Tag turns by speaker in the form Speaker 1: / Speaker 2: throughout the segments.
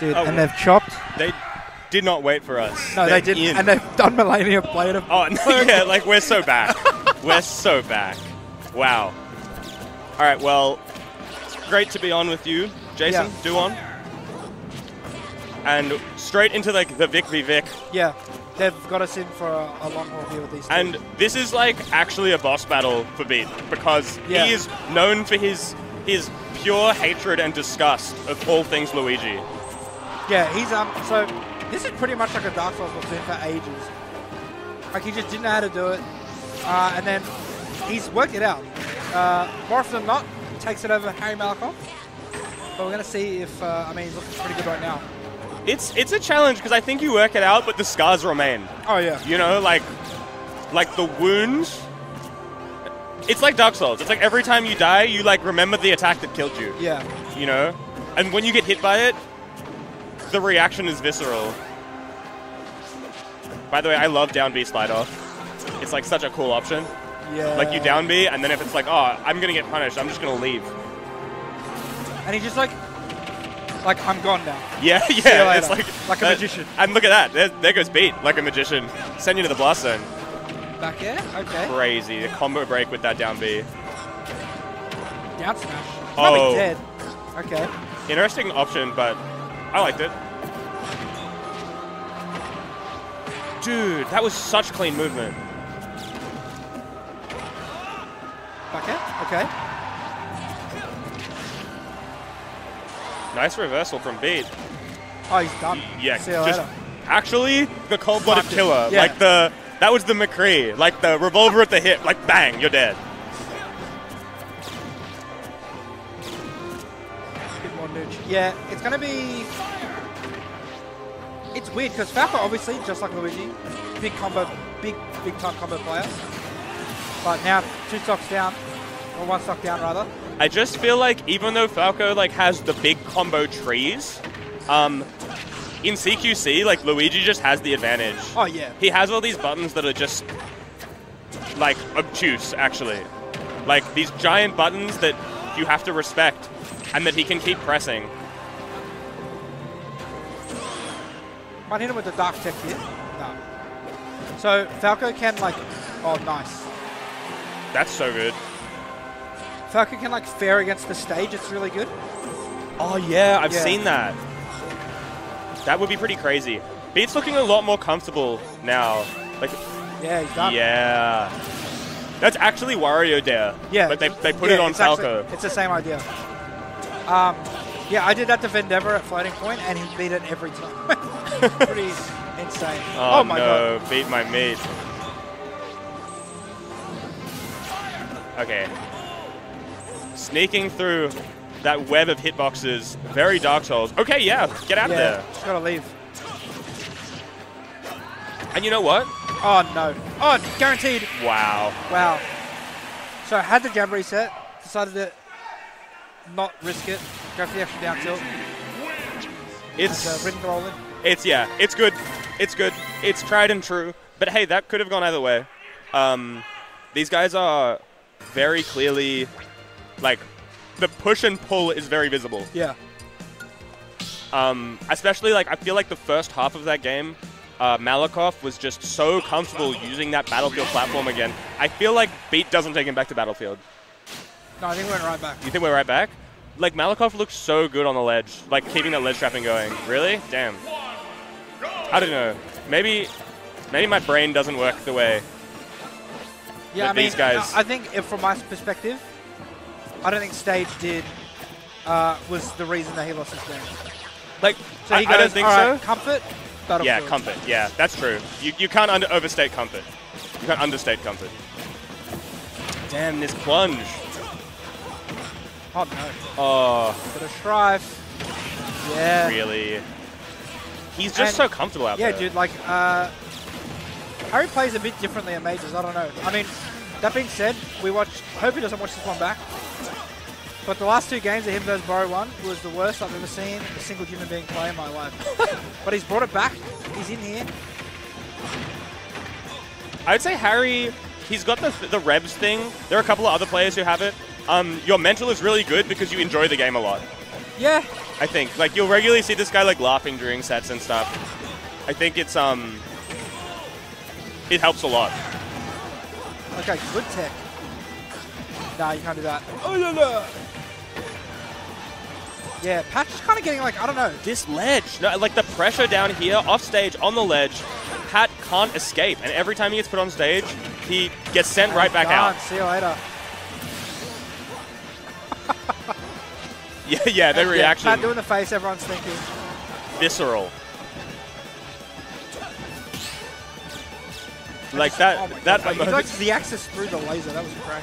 Speaker 1: Dude,
Speaker 2: Oh.
Speaker 1: and they've chopped.
Speaker 2: They did not wait for us.
Speaker 1: No,
Speaker 2: They're
Speaker 1: they didn't.
Speaker 2: in.
Speaker 1: And they've done Millennium Blade. of-
Speaker 2: Oh, no, yeah, like we're so back. we're so back. Wow. All right, well, great to be on with you, Jason.
Speaker 1: Yeah.
Speaker 2: Do on. And straight into like the Vic v Vic.
Speaker 1: Yeah, they've got us in for a, a long haul here with these. two.
Speaker 2: And this is like actually a boss battle for Beet because
Speaker 1: Yeah.
Speaker 2: he is known for his his pure hatred and disgust of all things Luigi.
Speaker 1: Yeah, he's um. So this is pretty much like a Dark Souls doing for ages. Like he just didn't know how to do it, uh, and then he's worked it out. Uh, more often than not, takes it over Harry Malikoff. But we're gonna see if uh, I mean he's looking pretty good right now.
Speaker 2: It's it's a challenge because I think you work it out, but the scars remain.
Speaker 1: Oh yeah.
Speaker 2: You know, like like the wounds. It's like Dark Souls. It's like every time you die, you like remember the attack that killed you.
Speaker 1: Yeah.
Speaker 2: You know, and when you get hit by it, the reaction is visceral. By the way, I love down B slide off. It's like such a cool option.
Speaker 1: Yeah.
Speaker 2: Like you down B, and then if it's like, oh, I'm gonna get punished, I'm just gonna leave.
Speaker 1: And he's just like, like I'm gone now.
Speaker 2: Yeah, yeah. It's like
Speaker 1: Like a magician.
Speaker 2: And look at that. There, there goes Beet, like a magician. Send you to the blast zone.
Speaker 1: Back air. Okay.
Speaker 2: Crazy. The combo break with that down B.
Speaker 1: Down smash.
Speaker 2: Oh.
Speaker 1: dead. Okay.
Speaker 2: Interesting option, but I liked it. Dude, that was such clean movement.
Speaker 1: Back air. Okay.
Speaker 2: Nice reversal from Beet.
Speaker 1: Oh, he's done.
Speaker 2: Yeah,
Speaker 1: See
Speaker 2: just actually the cold-blooded killer.
Speaker 1: Yeah.
Speaker 2: Like the that was the McCree, like the revolver at the hip, like bang, you're dead.
Speaker 1: bit more nooch. Yeah, it's gonna be. It's weird because Falco, obviously, just like Luigi, big combo, big big time combo player. But now two stocks down, or one stock down rather.
Speaker 2: I just feel like even though Falco like has the big combo trees, um, in CQC like Luigi just has the advantage.
Speaker 1: Oh yeah.
Speaker 2: He has all these buttons that are just like obtuse, actually. Like these giant buttons that you have to respect and that he can keep pressing.
Speaker 1: Might hit him with the dark tech here. No. So Falco can like, oh nice.
Speaker 2: That's so good.
Speaker 1: Falco can like fare against the stage. It's really good.
Speaker 2: Oh yeah, I've
Speaker 1: Yeah.
Speaker 2: seen that. That would be pretty crazy. Beet's looking a lot more comfortable now. Like,
Speaker 1: Yeah, he's done.
Speaker 2: yeah. That's actually Wario Dare.
Speaker 1: Yeah.
Speaker 2: But they, they put
Speaker 1: Yeah,
Speaker 2: it on
Speaker 1: it's actually-
Speaker 2: Falco.
Speaker 1: it's the same idea. Um, yeah, I did that to Vendever at floating point, and he beat it every time. Pretty insane.
Speaker 2: Oh,
Speaker 1: my
Speaker 2: no,
Speaker 1: god.
Speaker 2: beat my meat. Okay. Sneaking through that web of hitboxes, very Dark Souls. Okay, yeah, get out
Speaker 1: Yeah,
Speaker 2: of there.
Speaker 1: just gotta leave.
Speaker 2: And you know what?
Speaker 1: Oh no. Oh, guaranteed.
Speaker 2: Wow.
Speaker 1: Wow. So I had the jab reset, decided to not risk it, go for the extra down tilt,
Speaker 2: It's
Speaker 1: and uh, ring rolling.
Speaker 2: It's yeah, it's good. It's good. It's tried and true. But hey, that could have gone either way. Um, these guys are very clearly like the push and pull is very visible.
Speaker 1: Yeah.
Speaker 2: Um, especially like I feel like the first half of that game, uh, Malikoff was just so comfortable using that Battlefield platform again. I feel like Beet doesn't take him back to Battlefield.
Speaker 1: No, I think we went right back.
Speaker 2: You think we're right back? Like Malikoff looks so good on the ledge, like keeping that ledge trapping going. Really? Damn. I don't know. Maybe, maybe my brain doesn't work the way.
Speaker 1: Yeah, I mean,
Speaker 2: these guys-
Speaker 1: I think if, from my perspective, I don't think stage did uh, was the reason that he lost his game.
Speaker 2: Like,
Speaker 1: So
Speaker 2: I,
Speaker 1: he
Speaker 2: I
Speaker 1: goes,
Speaker 2: don't think
Speaker 1: "All right,
Speaker 2: so.
Speaker 1: Comfort,
Speaker 2: Yeah, comfort. Yeah, that's true. You, you can't under, overstate comfort. You can't understate comfort. Damn, this plunge.
Speaker 1: Oh no.
Speaker 2: Oh,
Speaker 1: Bit of strife. Yeah.
Speaker 2: really? He's just
Speaker 1: And-
Speaker 2: so comfortable out
Speaker 1: Yeah,
Speaker 2: there.
Speaker 1: Yeah, dude. Like, uh, Harry plays a bit differently at majors. I don't know. I mean, that being said, we watch. I hope he doesn't watch this one back. But the last two games of him versus Boro one was the worst I've ever seen a single human being play in my life. but he's brought it back. He's in here.
Speaker 2: I'd say Harry, he's got the the Rebs thing. There are a couple of other players who have it. Um, your mental is really good because you enjoy the game a lot.
Speaker 1: Yeah.
Speaker 2: I think like you'll regularly see this guy like laughing during sets and stuff. I think it's um, it helps a lot.
Speaker 1: Okay, good tech. Nah, you can't do that. Oh, no, no. Yeah, Patch is kind of getting like, I don't know.
Speaker 2: This ledge, no, like the pressure down here, off stage, on the ledge, Pat can't escape. And every time he gets put on stage, he gets sent right back out.
Speaker 1: See you later.
Speaker 2: Yeah, yeah, the
Speaker 1: Yeah,
Speaker 2: reaction,
Speaker 1: Pat doing the face, everyone's thinking.
Speaker 2: visceral. Like that,
Speaker 1: Oh
Speaker 2: that
Speaker 1: like,
Speaker 2: emoji-
Speaker 1: like the access through the laser, that was great.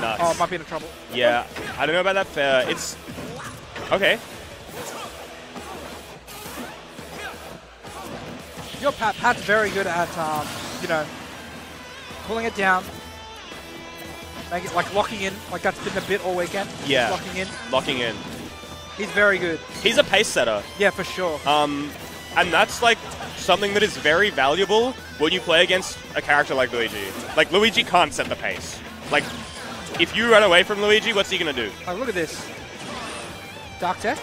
Speaker 2: Nuts.
Speaker 1: Oh, might be in trouble.
Speaker 2: Yeah, I don't know about that fair. It's okay.
Speaker 1: Your Pat, Pat's very good at, um, you know, pulling it down, make it like locking in, like that's been the bit all weekend.
Speaker 2: Yeah.
Speaker 1: locking in.
Speaker 2: Locking in.
Speaker 1: He's very good.
Speaker 2: He's a pace setter.
Speaker 1: Yeah, for sure.
Speaker 2: Um, and that's like something that is very valuable when you play against a character like Luigi. Like Luigi can't set the pace. Like if you run away from Luigi, what's he gonna do?
Speaker 1: Oh, look at this. Dark Tech.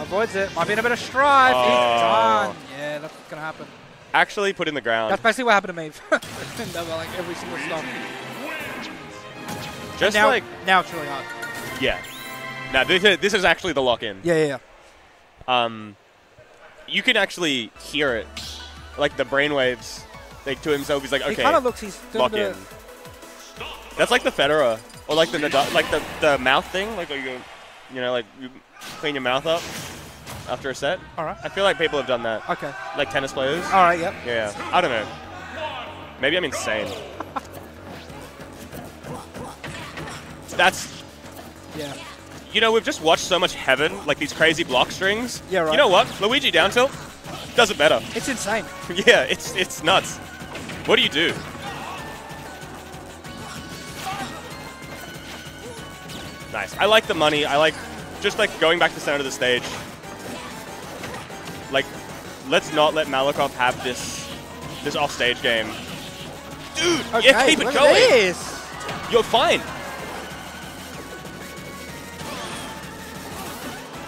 Speaker 1: Avoids it. Might be in a bit of strife.
Speaker 2: Oh.
Speaker 1: He's done. Yeah, that's going to happen.
Speaker 2: Actually put in the ground.
Speaker 1: That's basically what happened to me. Like every single stop.
Speaker 2: Just
Speaker 1: now,
Speaker 2: like
Speaker 1: now it's really hard.
Speaker 2: yeah. Now this is, this is actually the lock in.
Speaker 1: Yeah, yeah, yeah.
Speaker 2: Um, you can actually hear it, like the brainwaves. Like to himself, he's like,
Speaker 1: He
Speaker 2: okay,
Speaker 1: kind of looks. He's doing
Speaker 2: lock
Speaker 1: the,
Speaker 2: in. That's like the Federer, or like the Nadal, like the the mouth thing, like you go, you know, like you clean your mouth up after a set.
Speaker 1: All right.
Speaker 2: I feel like people have done that,
Speaker 1: Okay.
Speaker 2: like tennis players.
Speaker 1: All right. Yep.
Speaker 2: Yeah, I don't know. Maybe I'm insane. That's
Speaker 1: Yeah.
Speaker 2: you know we've just watched so much heaven, like these crazy block strings.
Speaker 1: Yeah, right.
Speaker 2: You know what? Luigi down tilt does it better.
Speaker 1: It's insane.
Speaker 2: yeah, it's it's nuts. What do you do? Nice. I like the money. I like just like going back to the center of the stage. Like, let's not let Malikoff have this this offstage game. Dude,
Speaker 1: Okay.
Speaker 2: yeah, keep it going.
Speaker 1: this.
Speaker 2: You're fine.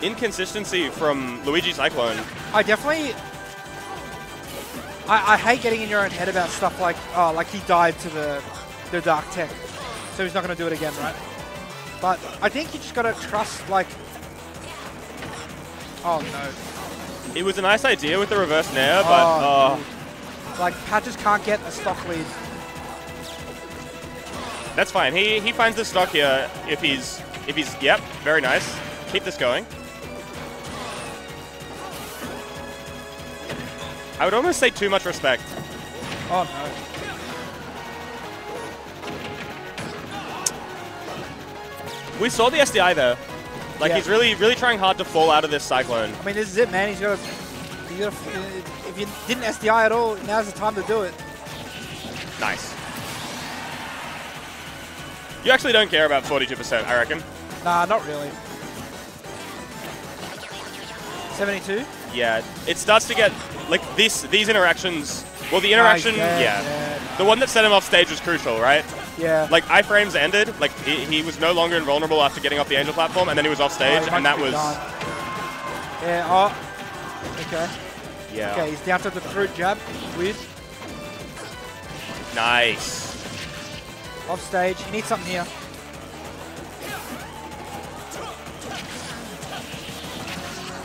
Speaker 2: Inconsistency from Luigi Cyclone.
Speaker 1: I definitely. I, I hate getting in your own head about stuff like oh like he died to the the dark tech, so he's not going to do it again, right? But I think you just got to trust like. Oh no!
Speaker 2: It was a nice idea with the reverse nair, but
Speaker 1: Oh,
Speaker 2: uh,
Speaker 1: Like Pat just can't get a stock lead.
Speaker 2: that's fine. He he finds the stock here if he's if he's yep, very nice. Keep this going. I would almost say too much respect.
Speaker 1: Oh no!
Speaker 2: We saw the SDI there. Like
Speaker 1: Yeah.
Speaker 2: he's really really trying hard to fall out of this cyclone.
Speaker 1: I mean, this is it, man. He's got to. If you didn't SDI at all, now's the time to do it.
Speaker 2: Nice. You actually don't care about 42%, I reckon.
Speaker 1: Nah, not really. 72?
Speaker 2: Yeah, it starts to get like this. These interactions. Well, the interaction,
Speaker 1: Ah,
Speaker 2: yeah,
Speaker 1: yeah,
Speaker 2: the one that set him off stage was crucial, right?
Speaker 1: Yeah.
Speaker 2: Like iframes ended. Like he, he was no longer invulnerable after getting off the angel platform, and then he was off
Speaker 1: Oh,
Speaker 2: stage,
Speaker 1: might
Speaker 2: and that was
Speaker 1: done. Yeah, oh. Okay.
Speaker 2: yeah,
Speaker 1: Okay, he's down to the throat jab. Weird.
Speaker 2: nice.
Speaker 1: Off stage. He needs something here.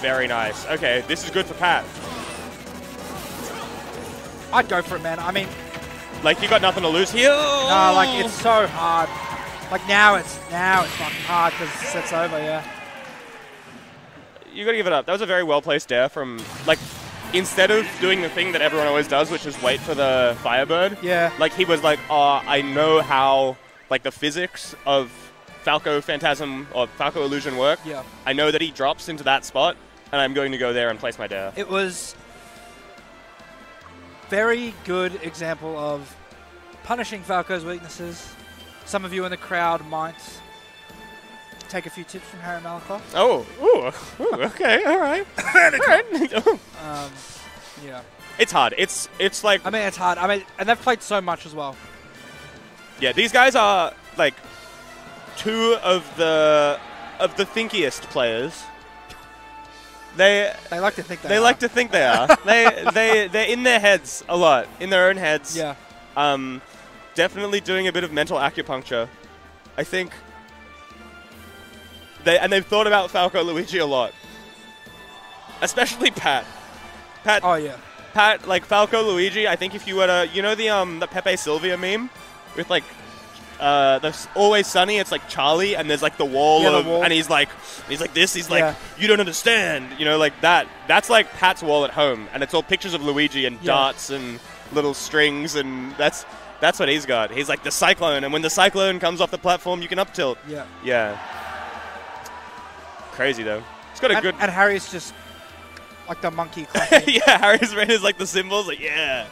Speaker 2: Very nice. Okay, this is good for Pat.
Speaker 1: I'd go for it, man. I mean,
Speaker 2: Like you got nothing to lose here.
Speaker 1: nah, like it's so hard. Like now it's now it's fucking hard because the set's over. Yeah.
Speaker 2: you gotta give it up. That was a very well placed dare from like instead of doing the thing that everyone always does, which is wait for the Firebird.
Speaker 1: Yeah.
Speaker 2: Like he was like, oh, I know how like the physics of Falco Phantasm or Falco Illusion work.
Speaker 1: Yeah.
Speaker 2: I know that he drops into that spot, and I'm going to go there and place my dare.
Speaker 1: It was very good example of punishing Falco's weaknesses. Some of you in the crowd might take a few tips from Harry Malikoff.
Speaker 2: Oh, ooh, ooh, okay, all right, all right.
Speaker 1: Um, yeah.
Speaker 2: it's hard. It's it's like
Speaker 1: I mean, it's hard. I mean, and they've played so much as well.
Speaker 2: yeah, these guys are like two of the of the thinkiest players. They
Speaker 1: They like to think they
Speaker 2: they
Speaker 1: are.
Speaker 2: like to think they are. they they they're in their heads a lot, in their own heads.
Speaker 1: Yeah.
Speaker 2: Um, definitely doing a bit of mental acupuncture. I think. They and they've thought about Falco Luigi a lot, especially Pat. Pat
Speaker 1: Oh yeah.
Speaker 2: Pat, like Falco Luigi, I think if you were to, you know the um the Pepe Sylvia meme with like uh the always sunny, it's like Charlie and there's like the wall
Speaker 1: Yeah, the
Speaker 2: of
Speaker 1: wall.
Speaker 2: and he's like he's like this, he's like
Speaker 1: Yeah.
Speaker 2: you don't understand, you know, like that. That's like Pat's wall at home and it's all pictures of Luigi and
Speaker 1: Yeah.
Speaker 2: darts and little strings and that's that's what he's got. He's like the cyclone and when the cyclone comes off the platform, you can up tilt.
Speaker 1: Yeah.
Speaker 2: Yeah. Crazy though. It's got a
Speaker 1: And,
Speaker 2: good
Speaker 1: and Harry's just like the monkey.
Speaker 2: Yeah, Harry's ran is like the cymbals like yeah.